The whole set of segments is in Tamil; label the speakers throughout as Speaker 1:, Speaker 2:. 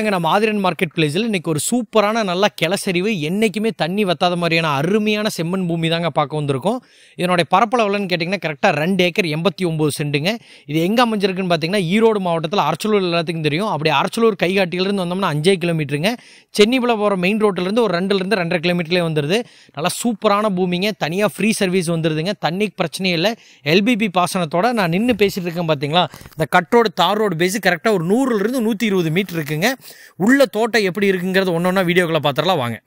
Speaker 1: இங்க நம்ம ஆதிரன் மார்க்கெட் பிளேஸில் இன்னைக்கு ஒரு சூப்பரான நல்லா கிளசரிவு என்றைக்குமே தண்ணி வத்தாத மாதிரியான அருமையான செம்மண் பூமி தாங்க பார்க்க வந்திருக்கோம். இதனுடைய பரப்பளவுலன்னு கேட்டிங்கன்னா கரெக்டாக ரெண்டு ஏக்கர் எண்பத்தி ஒம்பது சென்ட்டுங்க இது எங்கே அமைஞ்சிருக்குன்னு பார்த்தீங்கன்னா ஈரோடு மாவட்டத்தில் அரச்சலூர் எல்லாத்துக்கும் தெரியும். அப்படி அரச்சலூர் கைகாட்டியிலேருந்து வந்தோம்னா அஞ்சே கிலோமீட்டருங்க. சென்னிபுல போகிற மெயின் ரோட்டிலேருந்து ஒரு ரெண்டுலேருந்து ரெண்டரை கிலோமீட்டர்லேயே வந்துடுது நல்லா சூப்பரான பூமிங்க. தனியாக ஃப்ரீ சர்வீஸ் வந்துடுதுங்க தண்ணிக்கு பிரச்சனையே இல்லை. எல்பிபி பாசனத்தோட நான் நின்று பேசிகிட்டு இருக்கேன் பார்த்தீங்களா இந்த கட் ரோடு தார் ரோடு பேஸு கரெக்டாக ஒரு நூறுலேருந்து நூற்றி இருபது மீட்டர் இருக்குங்க. உள்ள தோட்டம் எப்படி இருக்குங்கிறது ஒன்று ஒன்றா வீடியோக்களை பார்த்துடலாம் வாங்க.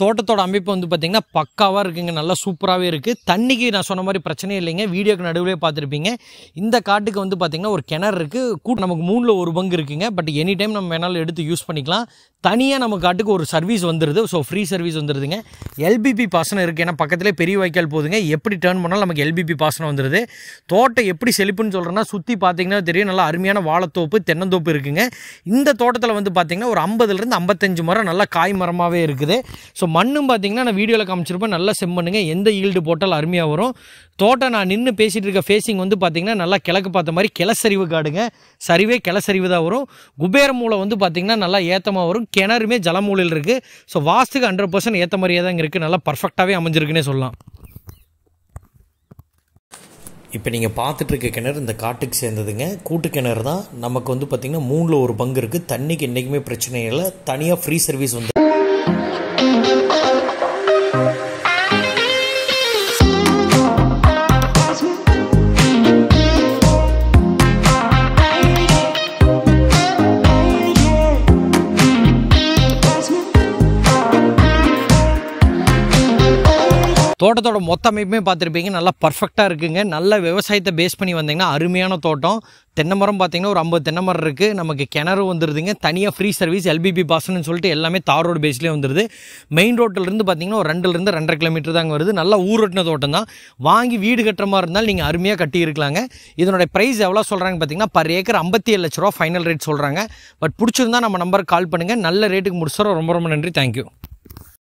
Speaker 1: தோட்டத்தோட அமைப்பு வந்து பார்த்தீங்கன்னா பக்காவாக இருக்குங்க. நல்லா சூப்பராகவே இருக்குது தண்ணிக்கு நான் சொன்ன மாதிரி பிரச்சனையே இல்லைங்க. வீடியோக்கு நடுவிலே பார்த்துருப்பீங்க. இந்த காட்டுக்கு வந்து பார்த்தீங்கன்னா ஒரு கிணறு இருக்குது கூட்டு நமக்கு மூணில் ஒரு பங்கு இருக்குங்க. பட் எனி டைம் நம்ம வேணாலும் எடுத்து யூஸ் பண்ணிக்கலாம். தனியாக நம்ம காட்டுக்கு ஒரு சர்வீஸ் வந்துடுது ஸோ ஃப்ரீ சர்வீஸ் வந்துடுதுங்க எல்பிபி பாசனம் இருக்குது ஏன்னா பக்கத்துலேயே பெரிய வாய்க்கால் போகுதுங்க. எப்படி டேர்ன் பண்ணாலும் நமக்கு எல்பிபி பாசனம் வந்துடுது தோட்டம் எப்படி செழிப்புன்னு சொல்கிறேன்னா சுற்றி பார்த்தீங்கன்னா தெரியும். நல்லா அருமையான வாழைத்தோப்பு தென்னந்தோப்பு இருக்குங்க. இந்த தோட்டத்தில் வந்து பார்த்தீங்கன்னா ஒரு ஐம்பதுலேருந்து ஐம்பத்தஞ்சு மரம் நல்லா காய் மரமாகவே இருக்குது. ஸோ மண்ணும் பார்த்தீங்கன்னா நான் வீடியோவில் காமிச்சிருப்பேன். நல்லா செம்மண்ணுங்க எந்த ஈல்டு போட்டாலும் அருமையாக வரும். தோட்டம் நான் நின்று பேசிகிட்டு இருக்க ஃபேஸிங் வந்து பார்த்திங்கன்னா நல்லா கிழக்கு பார்த்த மாதிரி கிளசரிவு காடுங்க. சரிவே கிளசரிவு தான் வரும். குபேர மூளை வந்து பார்த்தீங்கன்னா நல்லா ஏத்தமாக வரும். கிணறுமே ஜலமூலையில் இருக்குது ஸோ வாஸ்துக்கு ஹண்ட்ரட் பர்சன்ட் ஏற்ற மாதிரியே தான் இருக்குது நல்லா பர்ஃபெக்டாகவே அமைஞ்சிருக்குன்னே சொல்லலாம். இப்போ நீங்கள் பார்த்துட்ருக்க கிணறு இந்த காட்டுக்கு சேர்ந்ததுங்க. கூட்டு கிணறு தான். நமக்கு வந்து பார்த்திங்கன்னா மூணில் ஒரு பங்கு இருக்குது தண்ணிக்கு என்றைக்குமே பிரச்சனை இல்லை. தனியாக ஃப்ரீ சர்வீஸ் வந்து தோட்டத்தோட மொத்த அமைப்புமே பார்த்துருப்பீங்க. நல்லா பர்ஃபெக்டாக இருக்குங்க. நல்ல விவசாயத்தை பேஸ் பண்ணி வந்தீங்கன்னா அருமையான தோட்டம். தென்னை மரம் பார்த்தீங்கன்னா ஒரு ஐம்பது தென்னை மரம் இருக்குது நமக்கு கிணறு வந்துடுதுங்க தனியாக ஃப்ரீ சர்வீஸ் எல்பிபி பாசனு சொல்லிட்டு எல்லாமே தார் ரோடு பேஸ்லேயே வந்துடுது மெயின் ரோட்டிலேருந்து பார்த்தீங்கன்னா ஒரு ரெண்டுலேருந்து ரெண்டரை கிலோமீட்டர் தாங்க வருது. நல்லா ஊரட்டின தோட்டம் தான். வாங்கி வீடு கட்டுற மாதிரி இருந்தால் நீங்கள் அருமையாக கட்டியிருக்கலாங்க இதனுடைய ப்ரைஸ் எவ்வளோ சொல்கிறாங்க பார்த்தீங்கன்னா பர் ஏக்கர் ஐம்பத்தி ஏழு லட்ச ரூபா ஃபைனல் ரேட் சொல்கிறாங்க பட் பிடிச்சிருந்தா நம்ம நம்பருக்கு கால் பண்ணுங்கள் நல்ல ரேட்டுக்கு முடிச்சிடறோம் ரொம்ப ரொம்ப நன்றி. தேங்க்யூ